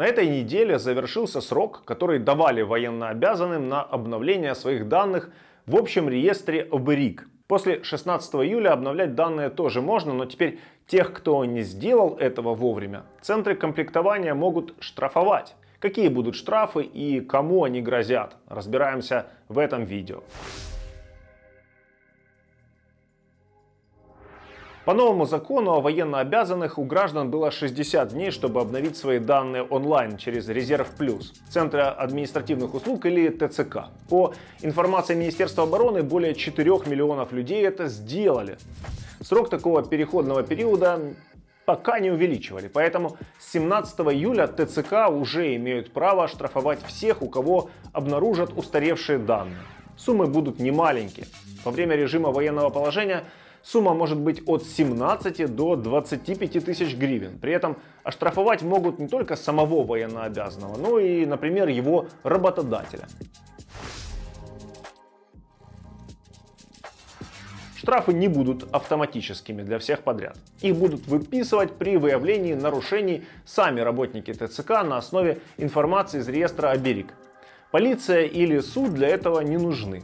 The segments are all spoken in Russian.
На этой неделе завершился срок, который давали военнообязанным на обновление своих данных в общем реестре ОБРИК. После 16 июля обновлять данные тоже можно, но теперь тех, кто не сделал этого вовремя, центры комплектования могут штрафовать. Какие будут штрафы и кому они грозят, разбираемся в этом видео. По новому закону о военнообязанных у граждан было 60 дней, чтобы обновить свои данные онлайн через Резерв Плюс, Центра административных услуг или ТЦК. По информации Министерства обороны, более 4 миллионов людей это сделали. Срок такого переходного периода пока не увеличивали. Поэтому с 17 июля ТЦК уже имеют право штрафовать всех, у кого обнаружат устаревшие данные. Суммы будут немаленькие. Во время режима военного положения Сумма может быть от 17 до 25 тысяч гривен. При этом оштрафовать могут не только самого военнообязанного, но и, например, его работодателя. Штрафы не будут автоматическими для всех подряд. Их будут выписывать при выявлении нарушений сами работники ТЦК на основе информации из реестра Оберег. Полиция или суд для этого не нужны.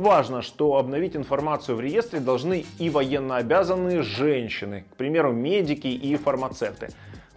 Важно, что обновить информацию в реестре должны и военнообязанные женщины, к примеру, медики и фармацевты.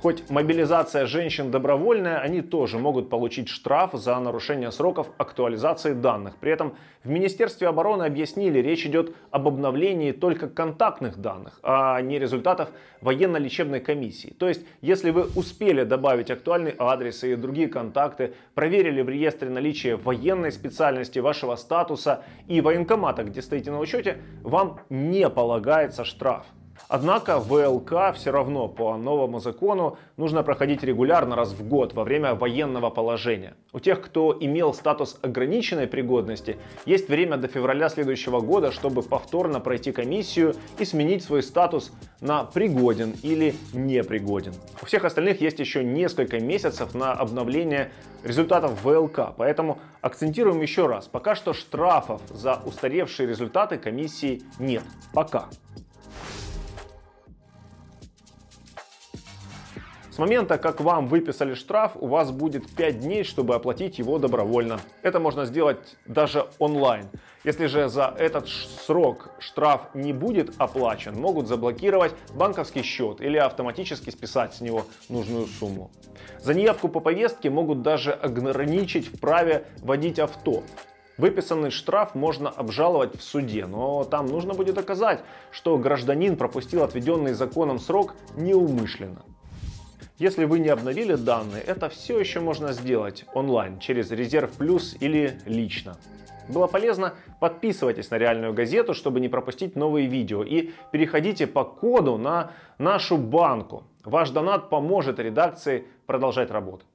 Хоть мобилизация женщин добровольная, они тоже могут получить штраф за нарушение сроков актуализации данных. При этом в Министерстве обороны объяснили, речь идет об обновлении только контактных данных, а не результатов военно-лечебной комиссии. То есть, если вы успели добавить актуальный адрес и другие контакты, проверили в реестре наличие военной специальности, вашего статуса и военкомата, где стоите на учете, вам не полагается штраф. Однако ВЛК все равно по новому закону нужно проходить регулярно раз в год во время военного положения. У тех, кто имел статус ограниченной пригодности, есть время до февраля следующего года, чтобы повторно пройти комиссию и сменить свой статус на пригоден или непригоден. У всех остальных есть еще несколько месяцев на обновление результатов ВЛК, поэтому акцентируем еще раз. Пока что штрафов за устаревшие результаты комиссии нет. Пока. С момента, как вам выписали штраф, у вас будет 5 дней, чтобы оплатить его добровольно. Это можно сделать даже онлайн. Если же за этот срок штраф не будет оплачен, могут заблокировать банковский счет или автоматически списать с него нужную сумму. За неявку по повестке могут даже ограничить в праве водить авто. Выписанный штраф можно обжаловать в суде, но там нужно будет доказать, что гражданин пропустил отведенный законом срок неумышленно. Если вы не обновили данные, это все еще можно сделать онлайн через Резерв Плюс или лично. Было полезно, подписывайтесь на реальную газету, чтобы не пропустить новые видео и переходите по коду на нашу банку. Ваш донат поможет редакции продолжать работу.